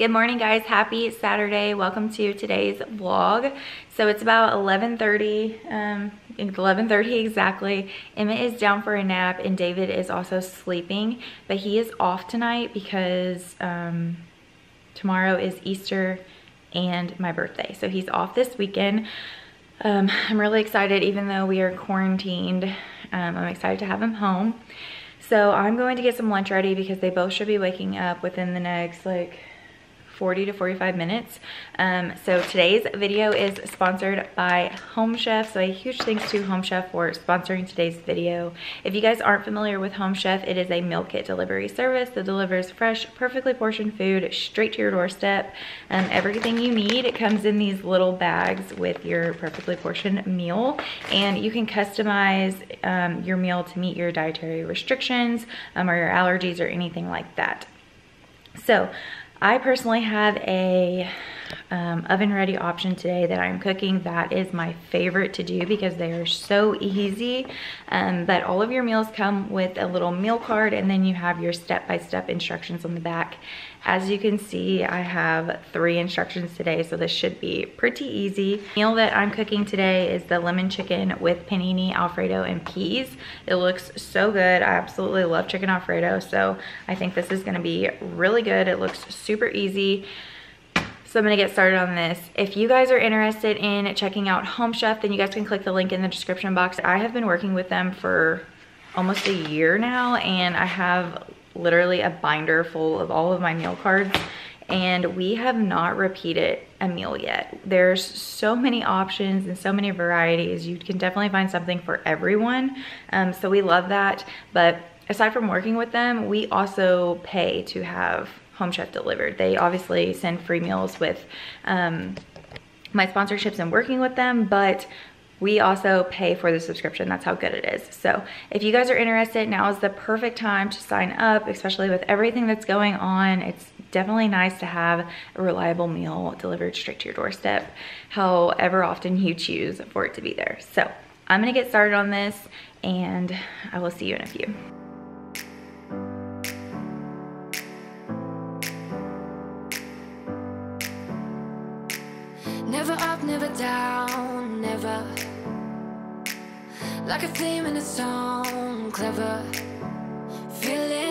Good morning guys, happy Saturday. Welcome to today's vlog. So it's about 11.30, um, 11.30 exactly. Emmett is down for a nap and David is also sleeping, but he is off tonight because um, tomorrow is Easter and my birthday. So he's off this weekend. Um, I'm really excited even though we are quarantined. Um, I'm excited to have him home. So I'm going to get some lunch ready because they both should be waking up within the next like 40 to 45 minutes. Um, so today's video is sponsored by Home Chef. So a huge thanks to Home Chef for sponsoring today's video. If you guys aren't familiar with Home Chef, it is a meal kit delivery service that delivers fresh, perfectly portioned food straight to your doorstep. Um, everything you need it comes in these little bags with your perfectly portioned meal. And you can customize um, your meal to meet your dietary restrictions um, or your allergies or anything like that. So I personally have a um, oven ready option today that I'm cooking. That is my favorite to do because they are so easy. Um, but all of your meals come with a little meal card and then you have your step-by-step -step instructions on the back. As you can see, I have three instructions today, so this should be pretty easy. The meal that I'm cooking today is the lemon chicken with panini, alfredo, and peas. It looks so good. I absolutely love chicken alfredo, so I think this is gonna be really good. It looks super easy. So I'm gonna get started on this. If you guys are interested in checking out Home Chef, then you guys can click the link in the description box. I have been working with them for almost a year now and I have literally a binder full of all of my meal cards and we have not repeated a meal yet. There's so many options and so many varieties. You can definitely find something for everyone. Um, so we love that. But aside from working with them, we also pay to have Home Chef delivered. They obviously send free meals with um, my sponsorships and working with them, but we also pay for the subscription. That's how good it is. So if you guys are interested, now is the perfect time to sign up, especially with everything that's going on. It's definitely nice to have a reliable meal delivered straight to your doorstep, however often you choose for it to be there. So I'm gonna get started on this and I will see you in a few. Never up, never down, never. Like a theme in a song, clever. Feeling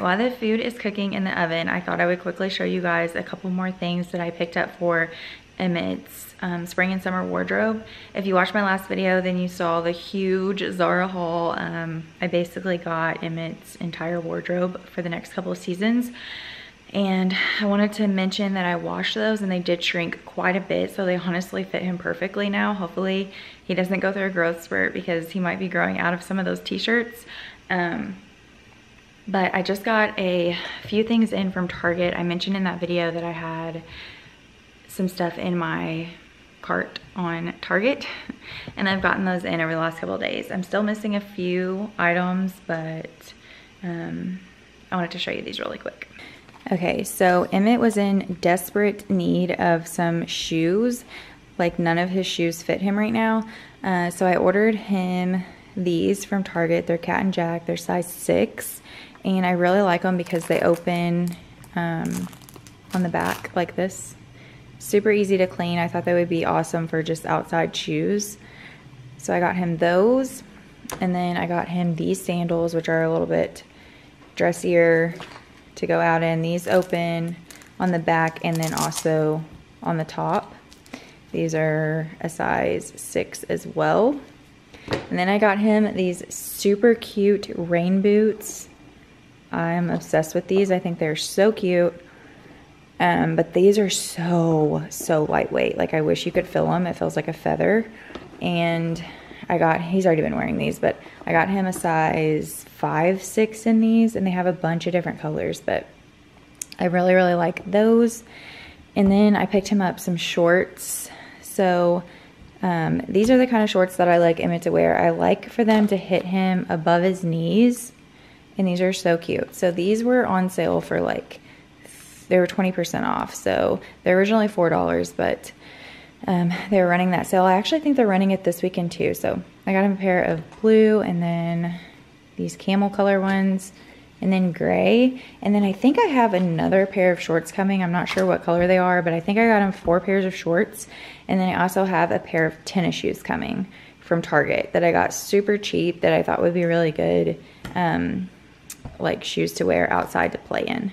Right, while the food is cooking in the oven, I thought I would quickly show you guys a couple more things that I picked up for Emmett's um, spring and summer wardrobe. If you watched my last video, then you saw the huge Zara haul. Um, I basically got Emmett's entire wardrobe for the next couple of seasons. And I wanted to mention that I washed those and they did shrink quite a bit. So they honestly fit him perfectly now. Hopefully he doesn't go through a growth spurt because he might be growing out of some of those t-shirts. Um, but I just got a few things in from Target. I mentioned in that video that I had some stuff in my cart on Target and I've gotten those in over the last couple days. I'm still missing a few items, but um, I wanted to show you these really quick. Okay, so Emmett was in desperate need of some shoes. Like none of his shoes fit him right now. Uh, so I ordered him these from Target. They're Cat and Jack. They're size six and I really like them because they open um, on the back like this. Super easy to clean. I thought they would be awesome for just outside shoes. So I got him those. And then I got him these sandals, which are a little bit dressier to go out in. These open on the back and then also on the top. These are a size six as well. And then I got him these super cute rain boots. I'm obsessed with these. I think they're so cute. Um, but these are so, so lightweight. Like I wish you could feel them. It feels like a feather. And I got, he's already been wearing these, but I got him a size five, six in these. And they have a bunch of different colors, but I really, really like those. And then I picked him up some shorts. So um, these are the kind of shorts that I like Emmett to wear. I like for them to hit him above his knees. And these are so cute. So these were on sale for like they were 20% off. So they're originally $4, but um, they were running that sale. I actually think they're running it this weekend too. So I got him a pair of blue and then these camel color ones and then gray. And then I think I have another pair of shorts coming. I'm not sure what color they are, but I think I got him four pairs of shorts. And then I also have a pair of tennis shoes coming from Target that I got super cheap that I thought would be really good, um, like shoes to wear outside to play in.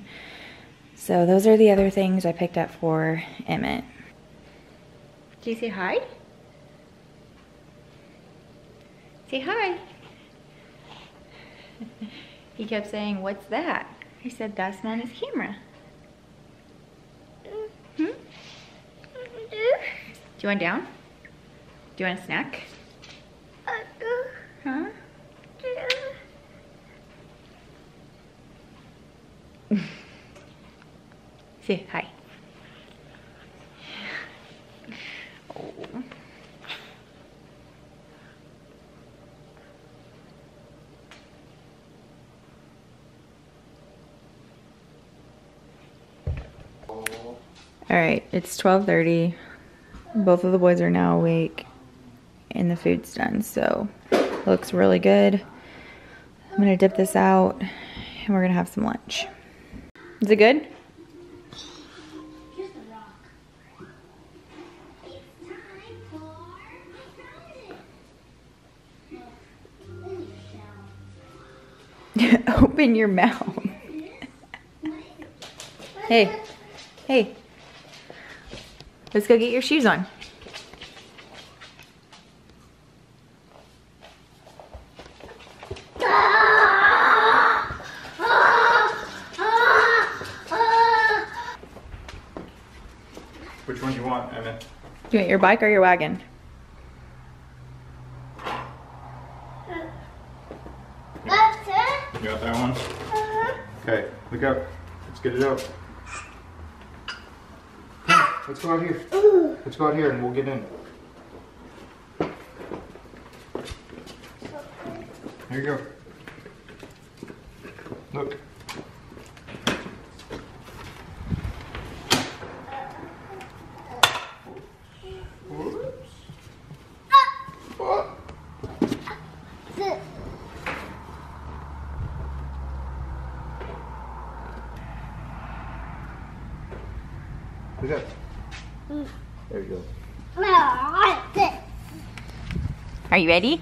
So those are the other things I picked up for Emmett. Do you say hi? Say hi. he kept saying, what's that? He said, that's not his camera. Hmm? Do you want down? Do you want a snack? Say hi. All right, it's 12.30. Both of the boys are now awake and the food's done, so looks really good. I'm gonna dip this out and we're gonna have some lunch. Is it good? Open your mouth. hey, hey. Let's go get your shoes on. Which one do you want, Emma? Do you want your bike or your wagon? You got that one? Okay, look up. Let's get it out. Let's go out here. Let's go out here and we'll get in. There you go. Look. Are you ready?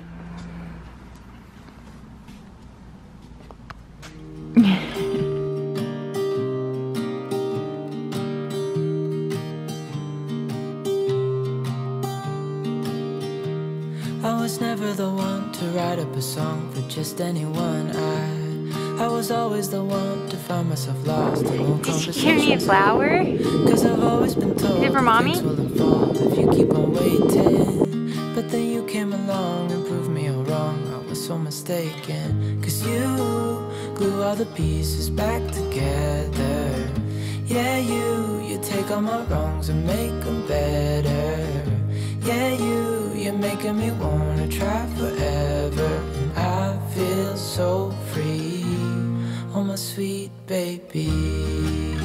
I was never the one to write up a song for just anyone. I I was always the one to find myself lost in more Did you give me a flower? Cause I've always been told Is it for mommy? will unfold if you keep on waiting. But then came along and proved me all wrong. I was so mistaken. Cause you glue all the pieces back together. Yeah, you, you take all my wrongs and make them better. Yeah, you, you're making me wanna try forever. And I feel so free. Oh, my sweet baby.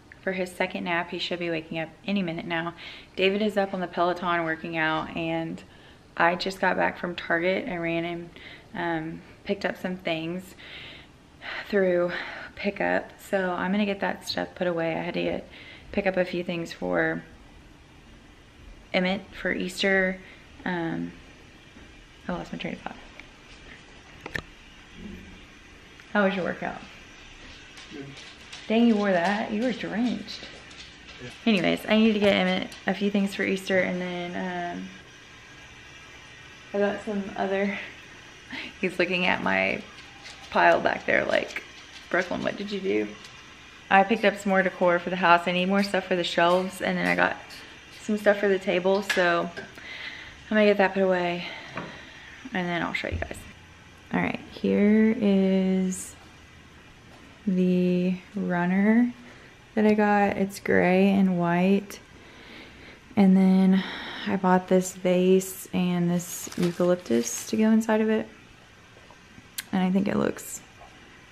for his second nap. He should be waking up any minute now. David is up on the Peloton working out and I just got back from Target. I ran and um, picked up some things through pickup. So I'm gonna get that stuff put away. I had to get, pick up a few things for Emmett for Easter. Um, I lost my train of thought. How was your workout? Dang, you wore that. You were drenched. Anyways, I need to get Emmett a few things for Easter and then um, I got some other, he's looking at my pile back there like, Brooklyn, what did you do? I picked up some more decor for the house. I need more stuff for the shelves and then I got some stuff for the table. So I'm gonna get that put away and then I'll show you guys. All right, here is the runner that I got. It's gray and white. And then I bought this vase and this eucalyptus to go inside of it. And I think it looks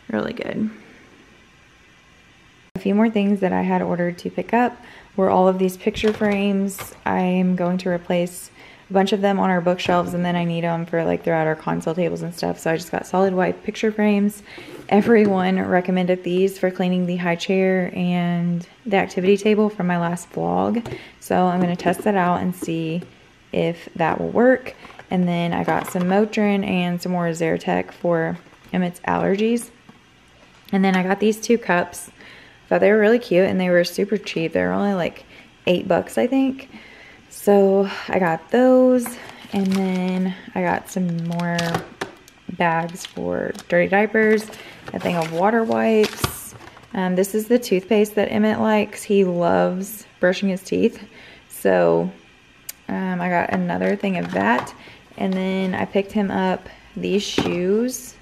really good. A few more things that I had ordered to pick up were all of these picture frames. I'm going to replace a bunch of them on our bookshelves and then I need them for like throughout our console tables and stuff. So I just got solid white picture frames. Everyone recommended these for cleaning the high chair and the activity table from my last vlog. So I'm going to test that out and see if that will work. And then I got some Motrin and some more Zyrtec for Emmett's allergies. And then I got these two cups. Thought they were really cute and they were super cheap. They were only like eight bucks, I think. So I got those and then I got some more bags for dirty diapers, a thing of water wipes. Um, this is the toothpaste that Emmett likes. He loves brushing his teeth. So um, I got another thing of that. And then I picked him up these shoes.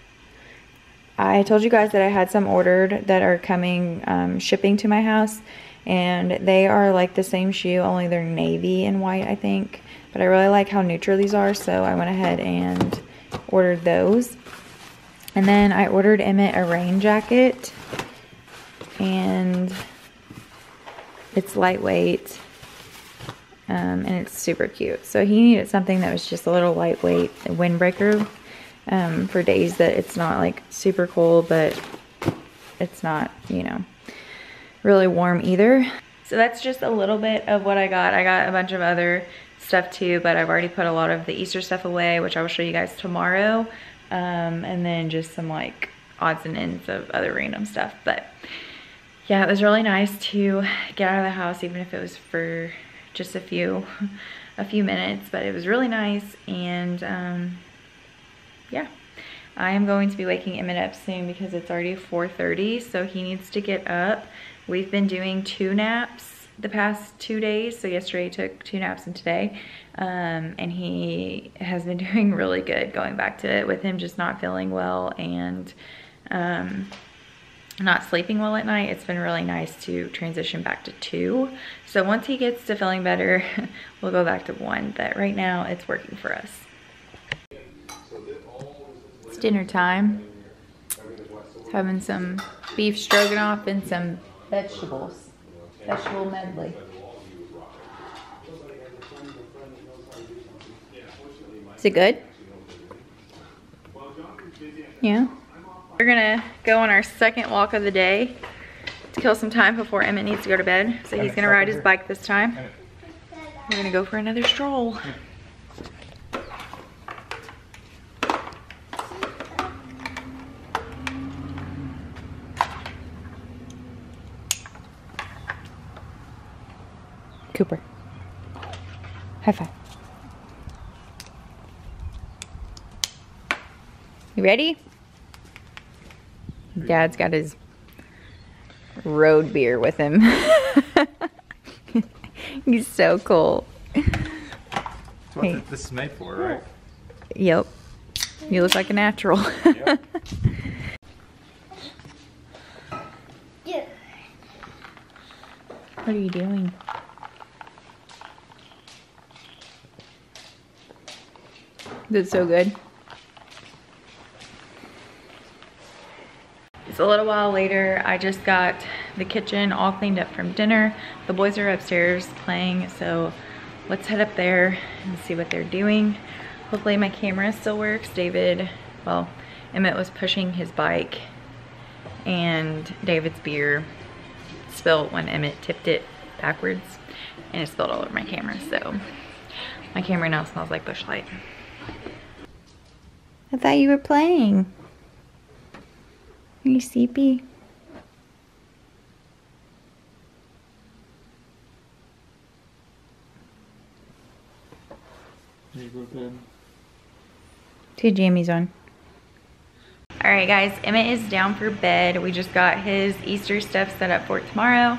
I told you guys that I had some ordered that are coming um, shipping to my house and they are like the same shoe only they're navy and white I think. But I really like how neutral these are so I went ahead and ordered those. And then I ordered Emmett a rain jacket. And it's lightweight um, and it's super cute. So he needed something that was just a little lightweight windbreaker um, for days that it's not like super cold but it's not you know really warm either. So that's just a little bit of what I got. I got a bunch of other stuff too, but I've already put a lot of the Easter stuff away, which I will show you guys tomorrow. Um, and then just some like odds and ends of other random stuff. But yeah, it was really nice to get out of the house, even if it was for just a few, a few minutes, but it was really nice. And um, yeah, I am going to be waking Emmett up soon because it's already 4.30, so he needs to get up. We've been doing two naps the past two days. So yesterday he took two naps and today. Um, and he has been doing really good going back to it with him just not feeling well and um, not sleeping well at night. It's been really nice to transition back to two. So once he gets to feeling better, we'll go back to one. But right now it's working for us. It's dinner time. Having some beef stroganoff and some vegetables, vegetable medley. Is it good? Yeah. We're gonna go on our second walk of the day to kill some time before Emmett needs to go to bed. So he's gonna ride his bike this time. We're gonna go for another stroll. Cooper. High five. You ready? Dad's got his road beer with him. He's so cool. That's what this is made for, right? Yep. You look like a natural. Yep. what are you doing? It so good? It's a little while later. I just got the kitchen all cleaned up from dinner. The boys are upstairs playing, so let's head up there and see what they're doing. Hopefully my camera still works. David, well, Emmett was pushing his bike and David's beer spilled when Emmett tipped it backwards and it spilled all over my camera. So my camera now smells like Busch Light. I thought you were playing. Are you sleepy? You go to bed. Two jammies on. All right, guys, Emmett is down for bed. We just got his Easter stuff set up for tomorrow,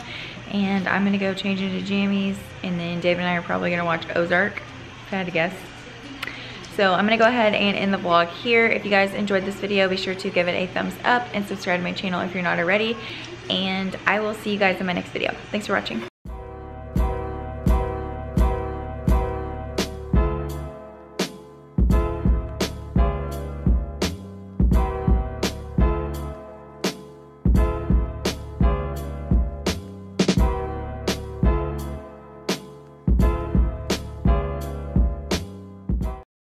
and I'm gonna go change into jammies, and then David and I are probably gonna watch Ozark, if I had to guess. So I'm gonna go ahead and end the vlog here. If you guys enjoyed this video, be sure to give it a thumbs up and subscribe to my channel if you're not already. And I will see you guys in my next video. Thanks for watching.